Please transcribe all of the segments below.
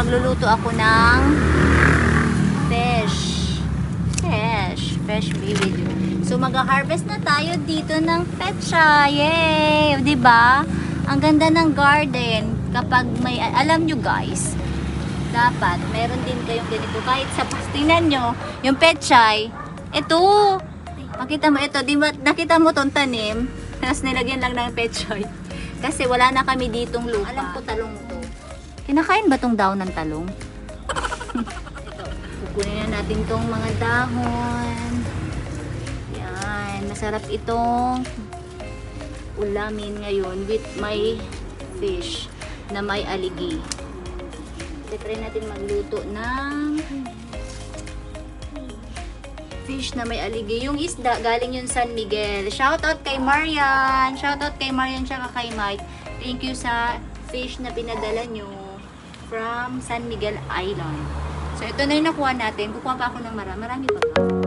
magluluto ako ng fish. Fish. Fresh baby. So, mag-harvest na tayo dito ng petsa. Yay! Ba? Ang ganda ng garden. Kapag may, alam nyo guys, dapat meron din kayong ganito. Kahit sa tingnan nyo, yung petchay, ito. Makita mo ito, di ba, nakita mo tong tanim, tapos nilagyan lang ng petchay. Kasi wala na kami ditong lupa. Alam ko talong to. Kinakain ba tong daon ng talong? ito, kukunin na natin tong mga dahon. Yan, masarap itong ulamin ngayon with my fish na may aligi. Try natin magluto ng fish na may aligi. Yung isda, galing yun San Miguel. Shoutout kay Marian. Shoutout kay Marian tsaka kay Mike. Thank you sa fish na pinadala nyo from San Miguel Island. So, ito na yung nakuha natin. Kukuha pa ako ng marami. Marami pa ba?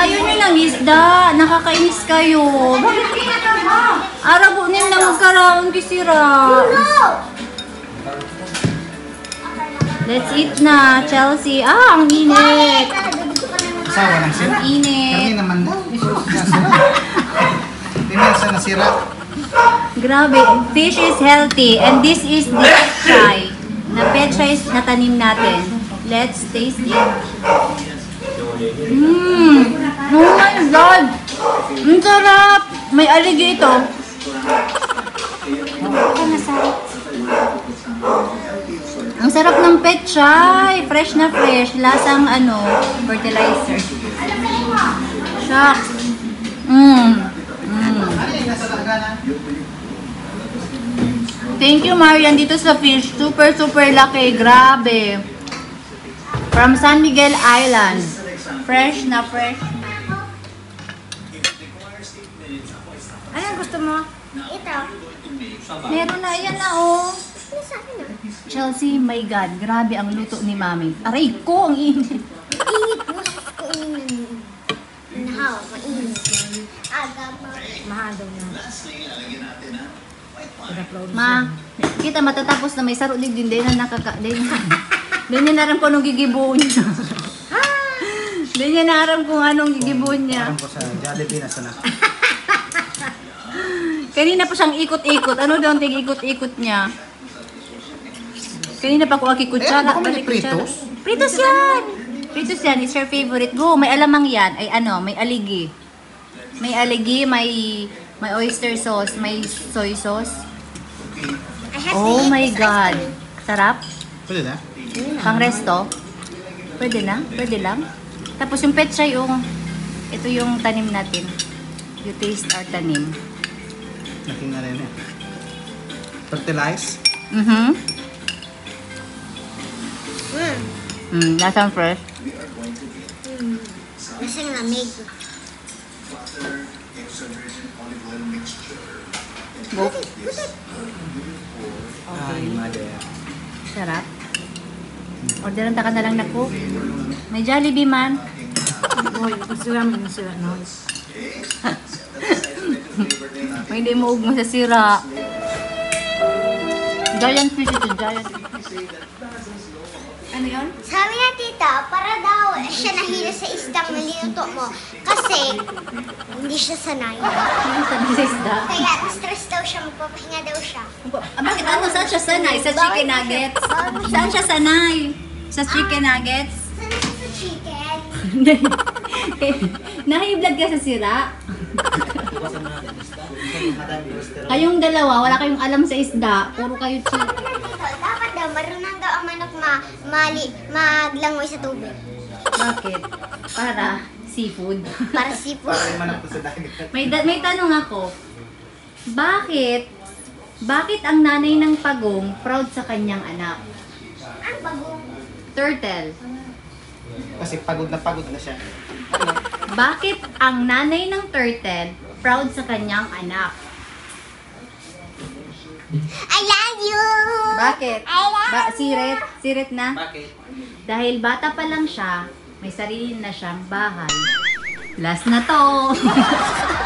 Ayaw nyo ng isda? Nakakainis kayo. Arabo nyo na magkaraon kisira. Let's eat na, Chelsea. Ah, ang init. Asawa ng sira. Ang init. Kami naman na. Tinasa nasira. Grabe, fish is healthy and this is the petchay. Na petchay is natanim natin. Let's taste it. Mmm! Oh my God! Ang sarap! May aligi ito. Ang sarap ng petchay! Fresh na fresh. Lasang ano, fertilizer. Shucks! Mmm! Mmm! Thank you, Marian, dito sa fish. Super, super laki. Grabe. From San Miguel Island. Fresh na fresh. Anong gusto mo? Ito. Meron na. Yan na, oh. Ano ah? Chelsea, my God. Grabe ang luto ni Mami. Aray ko, ang init. Init mo sa kainin. Nahaw, mainit. Aga pa. Mahado na. Ma, kita matatapos na may saro din din din na nakaka... Din Doon niya naram kung anong gigibuon niya. Doon niya naram kung anong gigibuon niya. Parang ko sa Jollibee na sana. Kanina pa siyang ikot-ikot. Ano daw ang tig-ikot-ikot niya? Kanina pa ko aki kutsara. Eh, baka may balik kutsara. pritos? Pritos yan! Pritos yan. It's your favorite. Go, may alamang yan. Ay ano, may aligi. May aligi, may may oyster sauce, may soy sauce. I have Oh my God. Sarap. Pwede na? Pang resto. Pwede na? Pwede lang? Tapos yung petchay, yung ito yung tanim natin. You taste our tanim. Naking na rin eh. Fertilize? Mhm. Mm. Mm, lasang fresh. Lasang lamig. Go. Ay, mother. Sarap. Orderan ta ka na lang na cook. May Jollibee man. Hoy, gusto namin na sila, no? May hindi mo ugmo sa sira. Giant fish ito, giant fish. Ano yun? Sabi na tita, para daw siya nahila sa isdang nililuto mo. Kasi, hindi siya sanay. Ano sabi sa isda? Kaya, stress daw siya, magpapahinga daw siya. Ah, bakit ano? Saan siya sanay? Sa chicken nuggets? Saan siya sanay? Sa chicken nuggets? Chicken? Nahiblad ka sa sira? Kayong dalawa, wala kayong alam sa isda. Puro kayo chicken. Dapat daw, marunong daw ang manok ma mali maglangoy sa tubig. Bakit? Para seafood. Para dagat. may, da- may tanong ako. Bakit? Bakit ang nanay ng pagong proud sa kanyang anak? Ang bagong. Turtle. Kasi pagod na pagod na siya. Bakit ang nanay ng turtle proud sa kanyang anak? I love you! Bakit? I love Ba, sirit? Sirit na? Bakit? Dahil bata pa lang siya, may sarili na siyang bahay. Last na to.